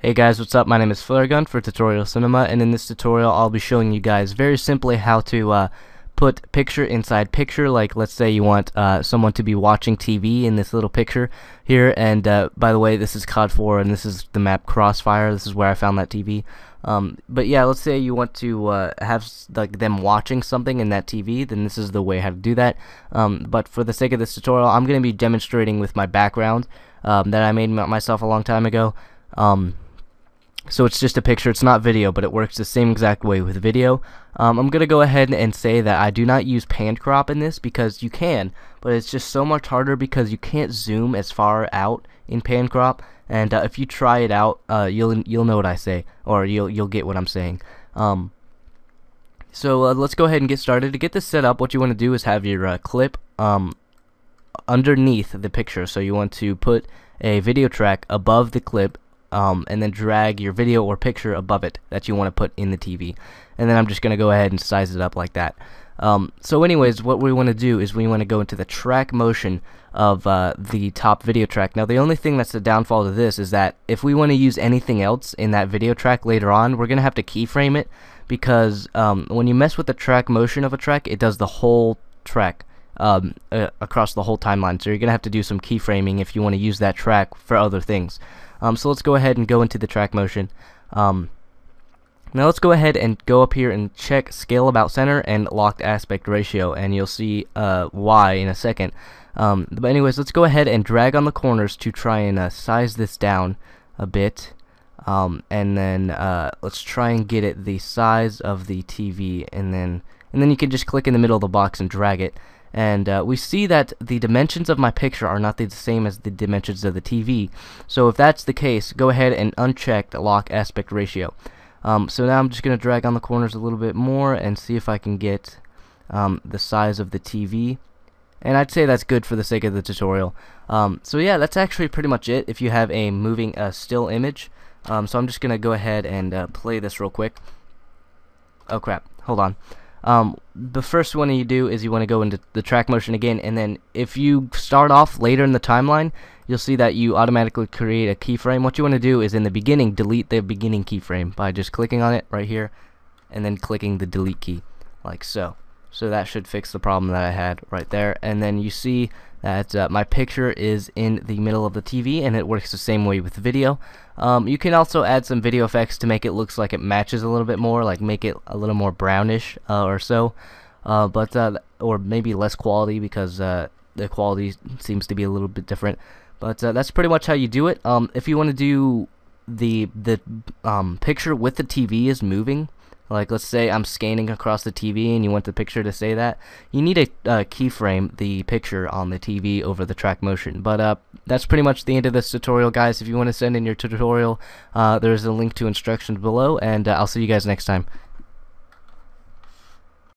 Hey guys, what's up? My name is Flaregun for Tutorial Cinema, and in this tutorial I'll be showing you guys very simply how to uh, put picture inside picture, like let's say you want uh, someone to be watching TV in this little picture here, and uh, by the way, this is COD 4 and this is the map Crossfire, this is where I found that TV. Um, but yeah, let's say you want to uh, have like them watching something in that TV, then this is the way how to do that. Um, but for the sake of this tutorial, I'm going to be demonstrating with my background um, that I made myself a long time ago. So it's just a picture, it's not video, but it works the same exact way with video. Um, I'm going to go ahead and say that I do not use pan crop in this because you can, but it's just so much harder because you can't zoom as far out in pan crop. And uh, if you try it out, uh, you'll you'll know what I say, or you'll you'll get what I'm saying. Um, so uh, let's go ahead and get started. To get this set up, what you want to do is have your uh, clip um, underneath the picture. So you want to put a video track above the clip um, and then drag your video or picture above it that you want to put in the TV. And then I'm just going to go ahead and size it up like that. Um, so anyways, what we want to do is we want to go into the track motion of uh, the top video track. Now the only thing that's the downfall to this is that if we want to use anything else in that video track later on, we're going to have to keyframe it because um, when you mess with the track motion of a track, it does the whole track um, uh, across the whole timeline. So you're going to have to do some keyframing if you want to use that track for other things. Um, so let's go ahead and go into the track motion. Um, now let's go ahead and go up here and check scale about center and locked aspect ratio and you'll see uh, why in a second. Um, but anyways, let's go ahead and drag on the corners to try and uh, size this down a bit. Um, and then uh, let's try and get it the size of the TV and then and then you can just click in the middle of the box and drag it and uh, we see that the dimensions of my picture are not the same as the dimensions of the TV so if that's the case go ahead and uncheck the lock aspect ratio. Um, so now I'm just gonna drag on the corners a little bit more and see if I can get um, the size of the TV and I'd say that's good for the sake of the tutorial. Um, so yeah that's actually pretty much it if you have a moving uh, still image. Um, so I'm just gonna go ahead and uh, play this real quick. Oh crap. Hold on um, the first one you do is you want to go into the track motion again and then if you start off later in the timeline you'll see that you automatically create a keyframe. What you want to do is in the beginning delete the beginning keyframe by just clicking on it right here and then clicking the delete key like so so that should fix the problem that I had right there. And then you see that uh, my picture is in the middle of the TV and it works the same way with the video. Um, you can also add some video effects to make it looks like it matches a little bit more like make it a little more brownish uh, or so. Uh, but uh, or maybe less quality because uh, the quality seems to be a little bit different. But uh, that's pretty much how you do it. Um, if you want to do the the um, picture with the TV is moving like let's say I'm scanning across the TV and you want the picture to say that, you need to uh, keyframe the picture on the TV over the track motion. But uh, that's pretty much the end of this tutorial guys. If you want to send in your tutorial, uh, there's a link to instructions below and uh, I'll see you guys next time.